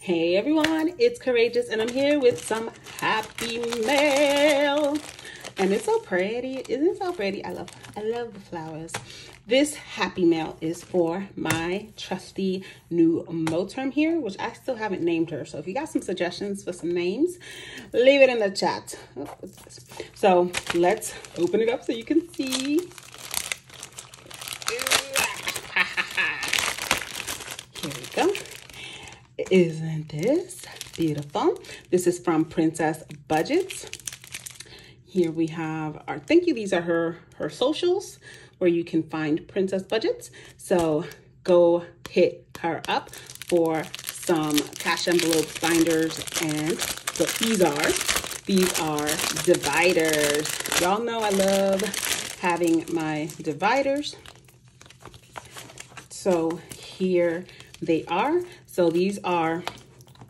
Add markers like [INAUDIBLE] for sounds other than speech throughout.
Hey everyone, it's CouraJess and I'm here with some happy mail. And it's so pretty. Isn't it so pretty? I love I love the flowers. This happy mail is for my trusty new Moterm here, which I still haven't named her. So if you got some suggestions for some names, leave it in the chat. Oh, so let's open it up so you can see. Here we go. Isn't this beautiful? This is from Princess Budgets. Here we have our, thank you, these are her, her socials where you can find Princess Budgets. So go hit her up for some cash envelopes, binders, and what these are. These are dividers. Y'all know I love having my dividers. So here they are. So these are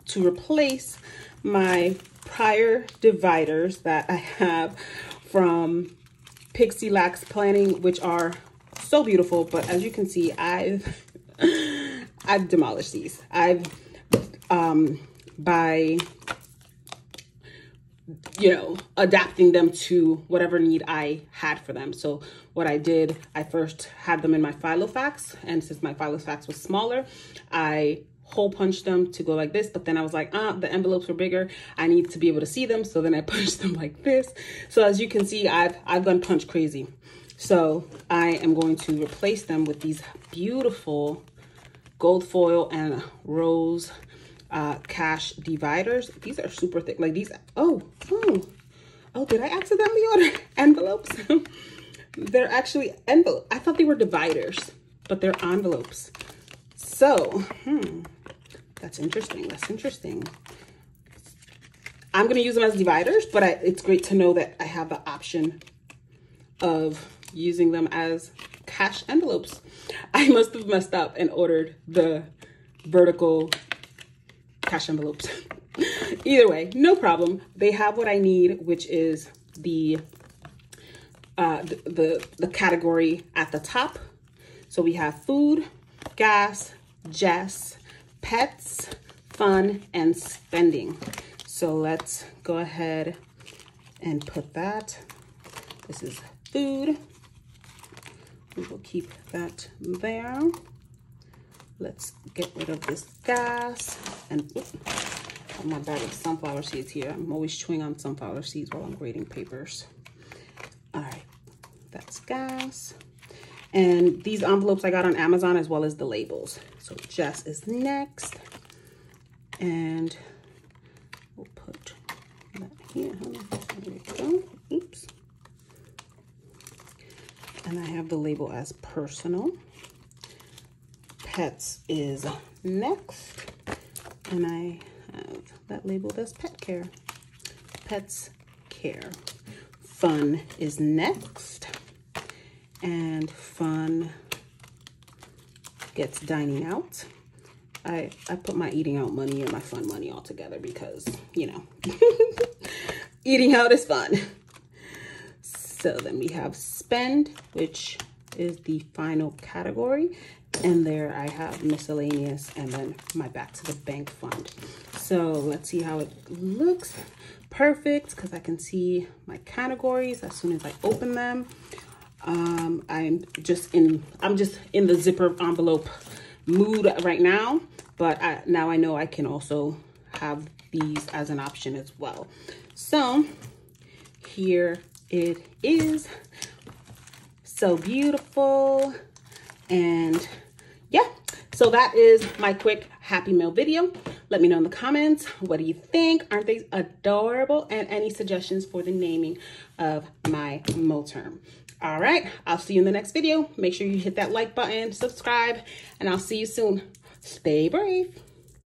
to replace my prior dividers that I have from Pixie Lax Planning, which are so beautiful. But as you can see, I've [LAUGHS] I've demolished these. I've um by you know, adapting them to whatever need I had for them. So what I did, I first had them in my Filofax. And since my Filofax was smaller, I hole punched them to go like this. But then I was like, ah, the envelopes were bigger. I need to be able to see them. So then I [LAUGHS] punched them like this. So as you can see, I've, I've gone punch crazy. So I am going to replace them with these beautiful gold foil and rose uh, cash dividers. These are super thick. Like these, oh, oh, oh, did I accidentally order [LAUGHS] envelopes? [LAUGHS] they're actually envelope. I thought they were dividers, but they're envelopes. So, hmm, that's interesting. That's interesting. I'm going to use them as dividers, but I, it's great to know that I have the option of using them as cash envelopes. [LAUGHS] I must have messed up and ordered the vertical cash envelopes. [LAUGHS] Either way, no problem. They have what I need, which is the, uh, the, the, the category at the top. So we have food, gas, Jess, pets, fun, and spending. So let's go ahead and put that. This is food. We will keep that there. Let's get rid of this gas and oh, my bag of sunflower seeds here. I'm always chewing on sunflower seeds while I'm grading papers. All right, that's gas. And these envelopes I got on Amazon as well as the labels. So Jess is next. And we'll put that here. There we go. Oops. And I have the label as personal pets is next. And I have that labeled as pet care. Pets care. Fun is next. And fun gets dining out. I, I put my eating out money and my fun money all together because, you know, [LAUGHS] eating out is fun. So then we have spend, which is the final category. And there I have miscellaneous and then my back to the bank fund. So let's see how it looks. Perfect, because I can see my categories as soon as I open them. Um, I'm just in, I'm just in the zipper envelope mood right now, but I, now I know I can also have these as an option as well. So here it is. So beautiful. And yeah, so that is my quick happy mail video. Let me know in the comments, what do you think? Aren't they adorable? And any suggestions for the naming of my Moterm. All right, I'll see you in the next video. Make sure you hit that like button, subscribe, and I'll see you soon. Stay brave.